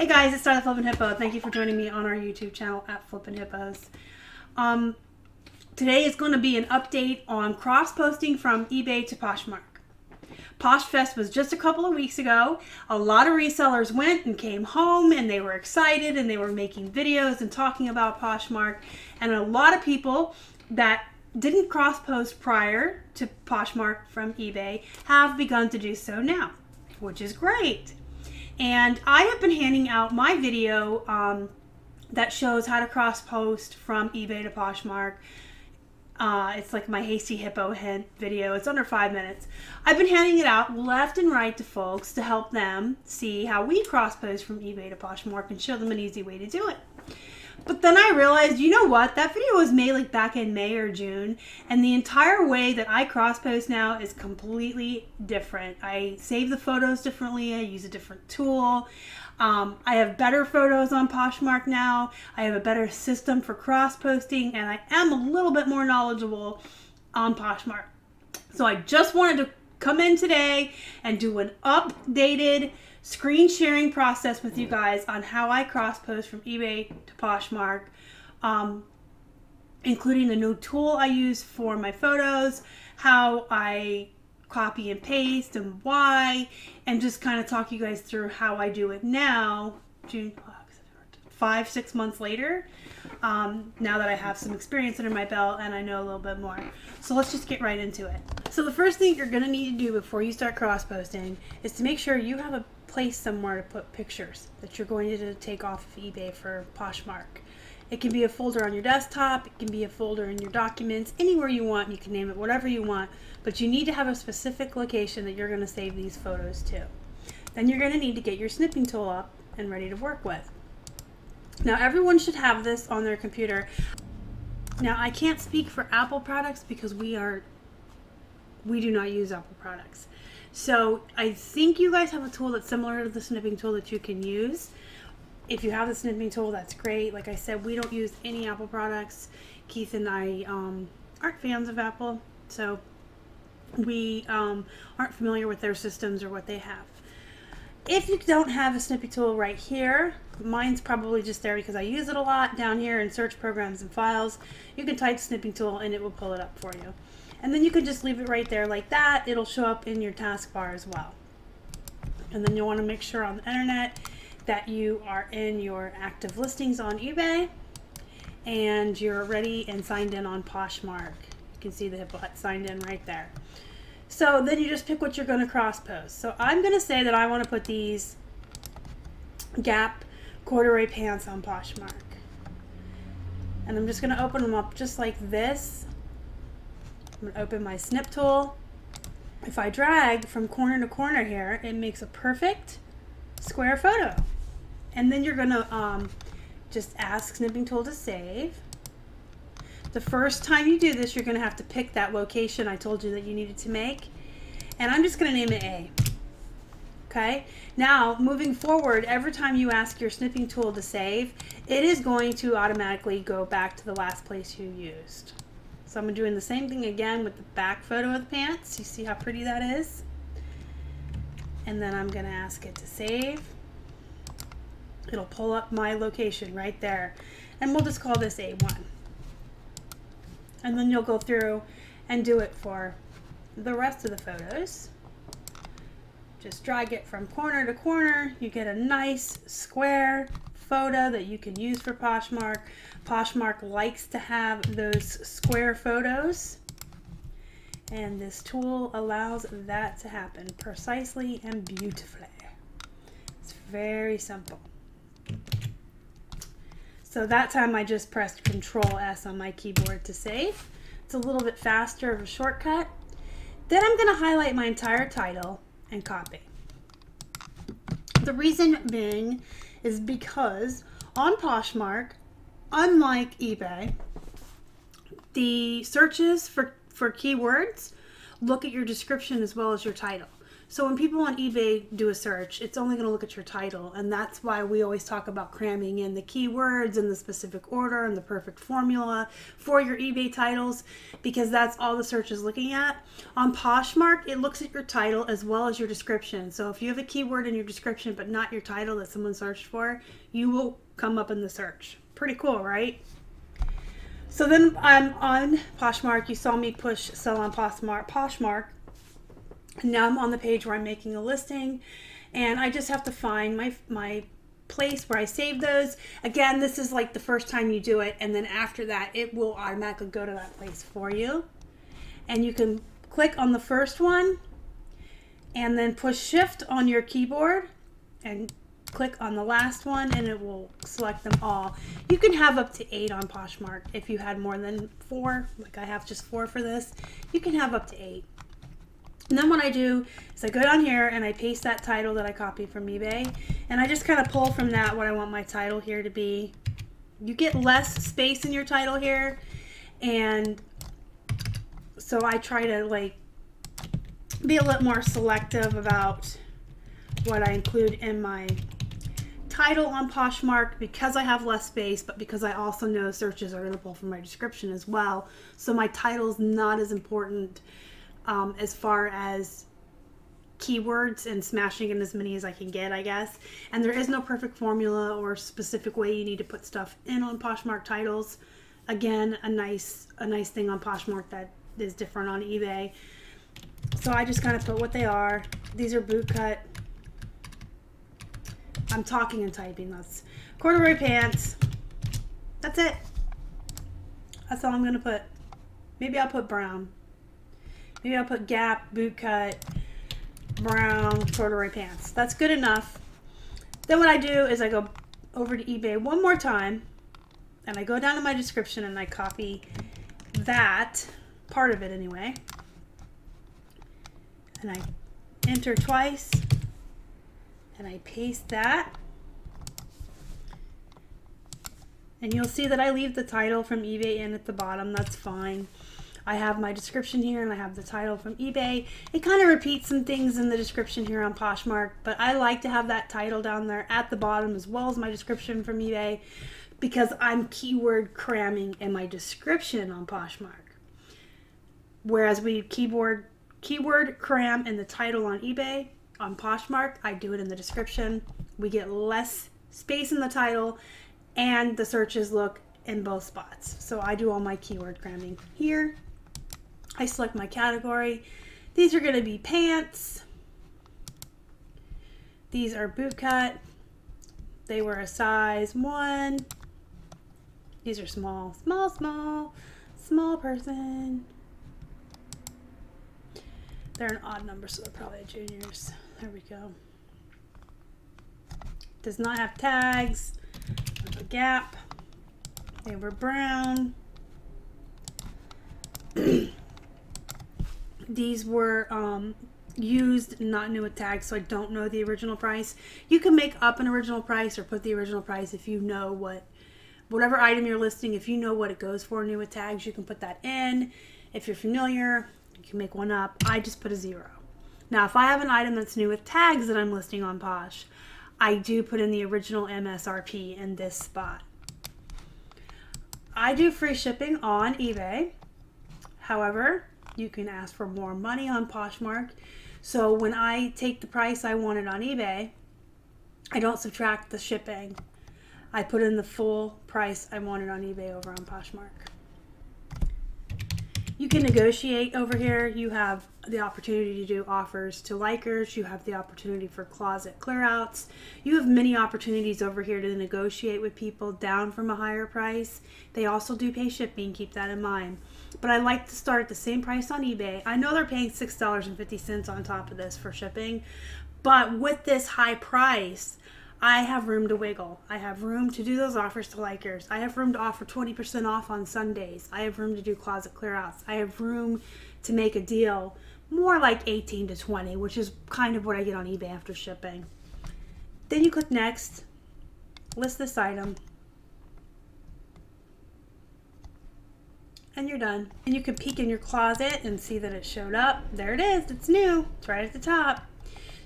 Hey guys, it's Starla Flippin' Hippo. Thank you for joining me on our YouTube channel at Flippin' Hippos. Um, today is going to be an update on cross-posting from eBay to Poshmark. Poshfest was just a couple of weeks ago. A lot of resellers went and came home and they were excited and they were making videos and talking about Poshmark. And a lot of people that didn't cross-post prior to Poshmark from eBay have begun to do so now, which is great. And I have been handing out my video um, that shows how to cross post from eBay to Poshmark. Uh, it's like my Hasty Hippo hint video. It's under five minutes. I've been handing it out left and right to folks to help them see how we cross post from eBay to Poshmark and show them an easy way to do it. But then I realized, you know what? That video was made like back in May or June, and the entire way that I cross post now is completely different. I save the photos differently, I use a different tool. Um, I have better photos on Poshmark now. I have a better system for cross posting, and I am a little bit more knowledgeable on Poshmark. So I just wanted to come in today and do an updated screen sharing process with you guys on how I cross post from eBay to Poshmark, um, including the new tool I use for my photos, how I copy and paste and why, and just kind of talk you guys through how I do it now, June, five, six months later, um, now that I have some experience under my belt and I know a little bit more. So let's just get right into it. So the first thing you're going to need to do before you start cross posting is to make sure you have a place somewhere to put pictures that you're going to take off of eBay for Poshmark. It can be a folder on your desktop, it can be a folder in your documents, anywhere you want, you can name it whatever you want, but you need to have a specific location that you're going to save these photos to. Then you're going to need to get your snipping tool up and ready to work with. Now everyone should have this on their computer. Now I can't speak for Apple products because we are we do not use Apple products. So I think you guys have a tool that's similar to the snipping tool that you can use. If you have the snipping tool, that's great. Like I said, we don't use any Apple products. Keith and I um, aren't fans of Apple, so we um, aren't familiar with their systems or what they have. If you don't have a snippy tool right here, mine's probably just there because I use it a lot down here in search programs and files. You can type snipping tool and it will pull it up for you. And then you can just leave it right there like that. It'll show up in your taskbar as well. And then you'll want to make sure on the internet that you are in your active listings on eBay and you're ready and signed in on Poshmark. You can see the hippo signed in right there. So then you just pick what you're going to cross post. So I'm going to say that I want to put these Gap corduroy pants on Poshmark. And I'm just going to open them up just like this I'm to open my snip tool. If I drag from corner to corner here, it makes a perfect square photo. And then you're going to um, just ask snipping tool to save. The first time you do this, you're going to have to pick that location I told you that you needed to make. And I'm just going to name it A. Okay, now moving forward, every time you ask your snipping tool to save, it is going to automatically go back to the last place you used. So I'm doing the same thing again with the back photo of the pants. You see how pretty that is? And then I'm going to ask it to save. It'll pull up my location right there. And we'll just call this A1. And then you'll go through and do it for the rest of the photos. Just drag it from corner to corner. You get a nice square photo that you can use for Poshmark. Poshmark likes to have those square photos and this tool allows that to happen precisely and beautifully. It's very simple. So that time I just pressed Control S on my keyboard to save. It's a little bit faster of a shortcut. Then I'm going to highlight my entire title and copy. The reason being is because on Poshmark, unlike eBay, the searches for, for keywords look at your description as well as your title. So when people on eBay do a search, it's only going to look at your title. And that's why we always talk about cramming in the keywords in the specific order and the perfect formula for your eBay titles because that's all the search is looking at. On Poshmark, it looks at your title as well as your description. So if you have a keyword in your description but not your title that someone searched for, you will come up in the search. Pretty cool, right? So then I'm on Poshmark. You saw me push sell on Poshmark. Poshmark now I'm on the page where I'm making a listing and I just have to find my, my place where I save those. Again, this is like the first time you do it and then after that it will automatically go to that place for you. And you can click on the first one and then push shift on your keyboard and click on the last one and it will select them all. You can have up to eight on Poshmark if you had more than four, like I have just four for this. You can have up to eight. And then what I do is I go down here and I paste that title that I copied from eBay. And I just kind of pull from that what I want my title here to be. You get less space in your title here. And so I try to like be a little more selective about what I include in my title on Poshmark because I have less space, but because I also know searches are going to pull from my description as well. So my title is not as important um, as far as keywords and smashing in as many as I can get, I guess. And there is no perfect formula or specific way you need to put stuff in on Poshmark titles. Again, a nice a nice thing on Poshmark that is different on eBay. So I just kind of put what they are. These are boot cut. I'm talking and typing. That's corduroy pants. That's it. That's all I'm going to put. Maybe I'll put brown. Maybe I'll put Gap, boot cut, brown corduroy pants. That's good enough. Then what I do is I go over to eBay one more time and I go down to my description and I copy that, part of it anyway, and I enter twice and I paste that. And you'll see that I leave the title from eBay in at the bottom. That's fine. I have my description here and I have the title from eBay. It kind of repeats some things in the description here on Poshmark, but I like to have that title down there at the bottom as well as my description from eBay because I'm keyword cramming in my description on Poshmark. Whereas we keyboard keyword cram in the title on eBay, on Poshmark, I do it in the description. We get less space in the title and the searches look in both spots. So I do all my keyword cramming here I select my category. These are going to be pants. These are boot cut. They were a size one. These are small, small, small, small person. They're an odd number, so they're probably juniors. There we go. Does not have tags. A gap. They were brown. These were um, used, not new with tags, so I don't know the original price. You can make up an original price or put the original price if you know what, whatever item you're listing, if you know what it goes for new with tags, you can put that in. If you're familiar, you can make one up. I just put a zero. Now, if I have an item that's new with tags that I'm listing on Posh, I do put in the original MSRP in this spot. I do free shipping on eBay. However, you can ask for more money on Poshmark. So when I take the price I wanted on eBay, I don't subtract the shipping. I put in the full price I wanted on eBay over on Poshmark. You can negotiate over here. You have the opportunity to do offers to likers. You have the opportunity for closet clearouts. You have many opportunities over here to negotiate with people down from a higher price. They also do pay shipping. Keep that in mind but I like to start at the same price on eBay. I know they're paying $6.50 on top of this for shipping, but with this high price, I have room to wiggle. I have room to do those offers to likers. I have room to offer 20% off on Sundays. I have room to do closet clearouts. I have room to make a deal more like 18 to 20, which is kind of what I get on eBay after shipping. Then you click next, list this item, and you're done. And you can peek in your closet and see that it showed up. There it is, it's new, it's right at the top.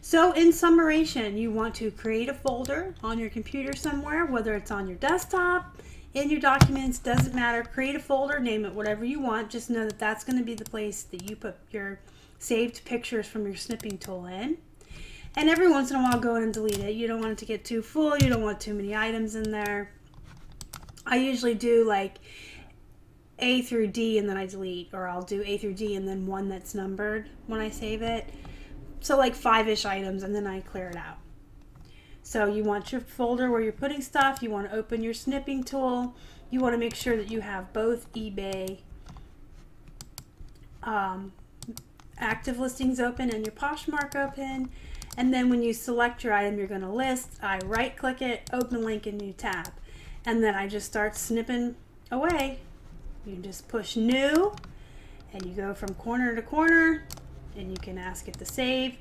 So in summation, you want to create a folder on your computer somewhere, whether it's on your desktop, in your documents, doesn't matter. Create a folder, name it whatever you want. Just know that that's going to be the place that you put your saved pictures from your snipping tool in. And every once in a while, go in and delete it. You don't want it to get too full. You don't want too many items in there. I usually do like A through D and then I delete, or I'll do A through D and then one that's numbered when I save it. So like five-ish items and then I clear it out. So you want your folder where you're putting stuff, you want to open your snipping tool, you want to make sure that you have both eBay um, active listings open and your Poshmark open. And then when you select your item you're going to list, I right click it, open link in new tab. And then I just start snipping away. You just push new and you go from corner to corner and you can ask it to save.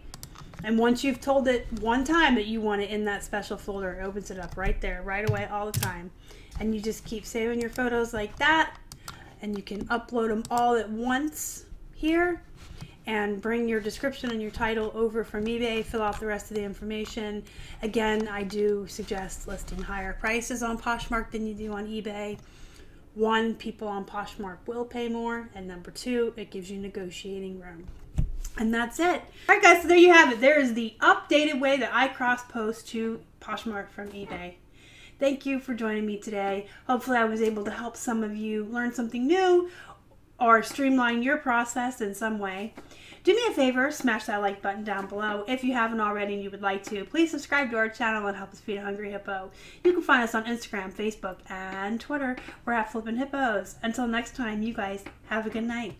And once you've told it one time that you want it in that special folder, it opens it up right there, right away, all the time. And you just keep saving your photos like that. And you can upload them all at once here and bring your description and your title over from eBay, fill out the rest of the information. Again, I do suggest listing higher prices on Poshmark than you do on eBay. One, people on Poshmark will pay more, and number two, it gives you negotiating room. And that's it. All right, guys, so there you have it. There is the updated way that I cross post to Poshmark from eBay. Thank you for joining me today. Hopefully, I was able to help some of you learn something new or streamline your process in some way. Do me a favor, smash that like button down below. If you haven't already and you would like to, please subscribe to our channel and help us feed a hungry hippo. You can find us on Instagram, Facebook, and Twitter. We're at Flippin' Hippos. Until next time, you guys have a good night.